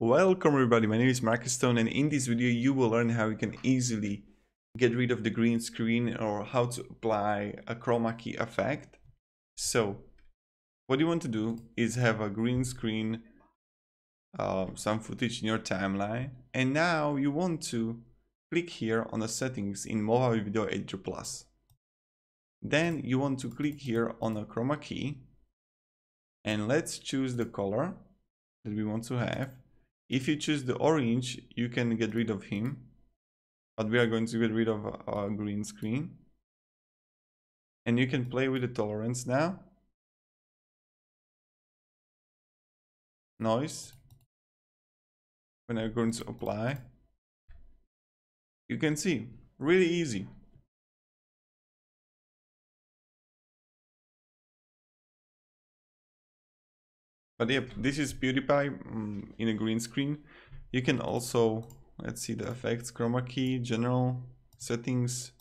Welcome everybody, my name is Marcus Stone and in this video you will learn how you can easily get rid of the green screen or how to apply a chroma key effect. So what you want to do is have a green screen, uh, some footage in your timeline and now you want to click here on the settings in Movavi Video Editor Plus. Then you want to click here on a chroma key and let's choose the color that we want to have if you choose the orange, you can get rid of him. But we are going to get rid of our green screen. And you can play with the tolerance now. Noise. When I'm going to apply. You can see, really easy. But yep, this is PewDiePie um, in a green screen. You can also, let's see the effects, chroma key, general, settings.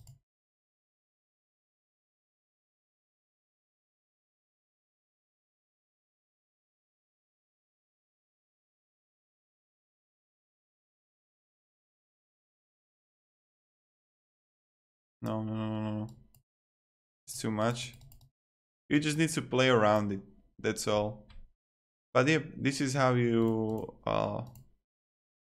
No, no, no, no, no. It's too much. You just need to play around it. That's all. But yeah, this is how you uh,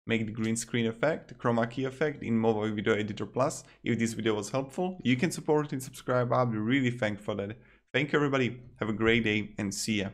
make the green screen effect, chroma key effect in Movavi Video Editor Plus. If this video was helpful, you can support and subscribe. I'll be really thankful for that. Thank you everybody. Have a great day and see ya.